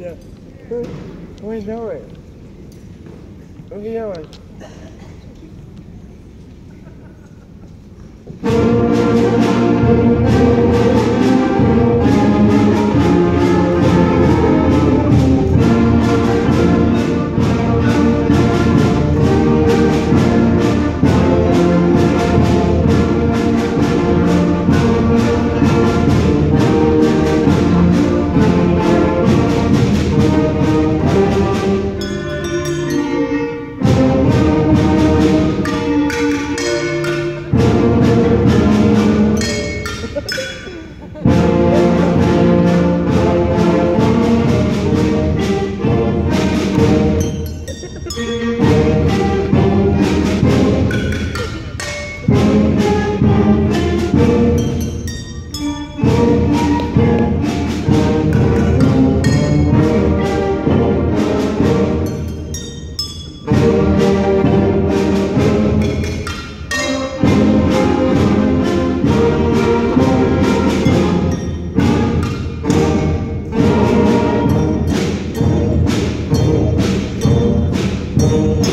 What are you doing? What are you doing? Oh.